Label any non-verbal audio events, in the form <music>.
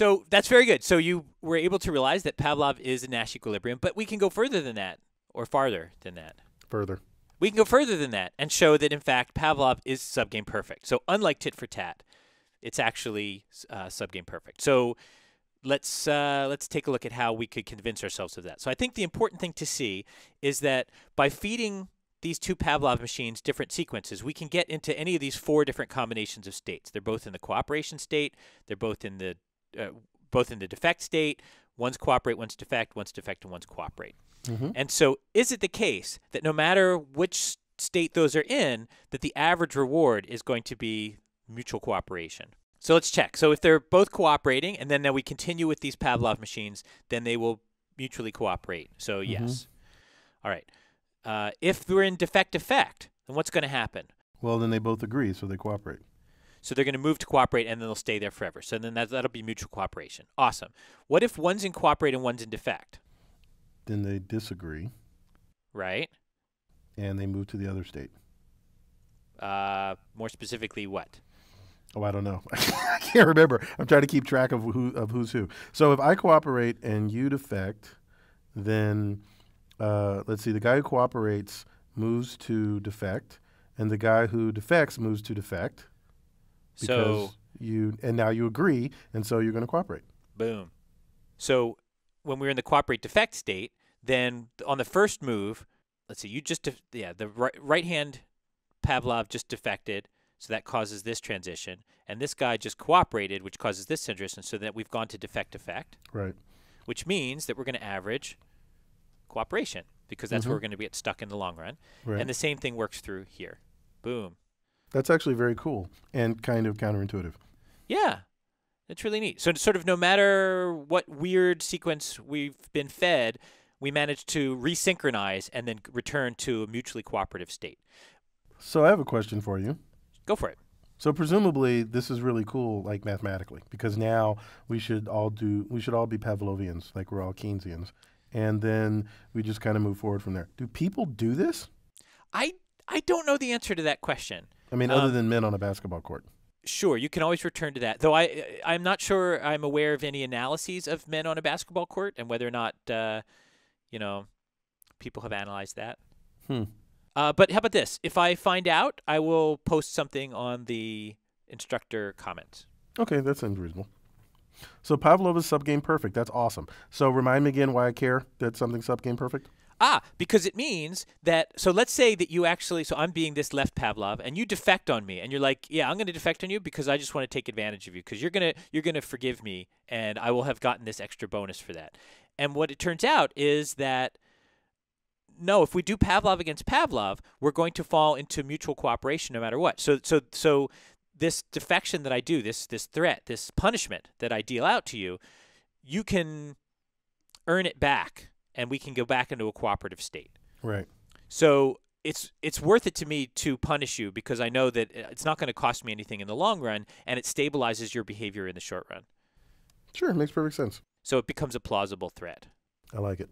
So that's very good. So you were able to realize that Pavlov is a Nash equilibrium, but we can go further than that or farther than that. Further. We can go further than that and show that in fact Pavlov is subgame perfect. So unlike tit for tat, it's actually uh, subgame perfect. So let's uh, let's take a look at how we could convince ourselves of that. So I think the important thing to see is that by feeding these two Pavlov machines different sequences, we can get into any of these four different combinations of states. They're both in the cooperation state. They're both in the uh, both in the defect state. One's cooperate, one's defect, one's defect, and one's cooperate. Mm-hmm. And so, is it the case that no matter which state those are in, that the average reward is going to be mutual cooperation? So let's check. So if they're both cooperating, and then now we continue with these Pavlov machines, then they will mutually cooperate. So Mhm. yes. All right. Uh, if we're in defect effect, then what's going to happen? Well, then they both agree, so they cooperate. So they're going to move to cooperate, and then they'll stay there forever. So then that, that'll be mutual cooperation. Awesome. What if one's in cooperate and one's in defect? Then they disagree, Right. and they move to the other state. Uh, more specifically, what? Oh, I don't know. <laughs> I can't remember. I'm trying to keep track of who of who's who. So if I cooperate and you defect, then uh, let's see. The guy who cooperates moves to defect, and the guy who defects moves to defect because So you and now you agree, and so you're going to cooperate. Boom. So when we're in the cooperate defect state, then on the first move, let's see, you just def- yeah, the right, right hand Pavlov just defected, so that causes this transition, and this guy just cooperated, which causes this transition, so that we've gone to defect effect, Right. which means that we're going to average cooperation because that's where mm-hmm. we're going to get stuck in the long run. Right. And the same thing works through here. Boom. That's actually very cool and kind of counterintuitive. Yeah. It's really neat. So sort of no matter what weird sequence we've been fed, we manage to resynchronize and then return to a mutually cooperative state. So I have a question for you. Go for it. So presumably this is really cool, like mathematically, because now we should all do we should all be Pavlovians, like we're all Keynesians, and then we just kind of move forward from there. Do people do this? I I don't know the answer to that question. I mean, other Um, than men on a basketball court. Sure, you can always return to that. Though I I'm not sure I'm aware of any analyses of men on a basketball court and whether or not uh, you know people have analyzed that. Hmm. Uh, but how about this? If I find out, I will post something on the instructor comments. Okay, that sounds reasonable. So Pavlov is subgame perfect. That's awesome. So remind me again why I care that something's subgame perfect. Ah, because it means that. So let's say that you actually. So I'm being this left Pavlov, and you defect on me, and you're like, "Yeah, I'm going to defect on you because I just want to take advantage of you because you're gonna you're gonna forgive me, and I will have gotten this extra bonus for that." And what it turns out is that no, if we do Pavlov against Pavlov, we're going to fall into mutual cooperation no matter what. So so so this defection that I do, this this threat, this punishment that I deal out to you, you can earn it back and we can go back into a cooperative state. Right. So it's it's worth it to me to punish you because I know that uh, it's not going to cost me anything in the long run and it stabilizes your behavior in the short run. Sure, makes perfect sense. So it becomes a plausible threat. I like it.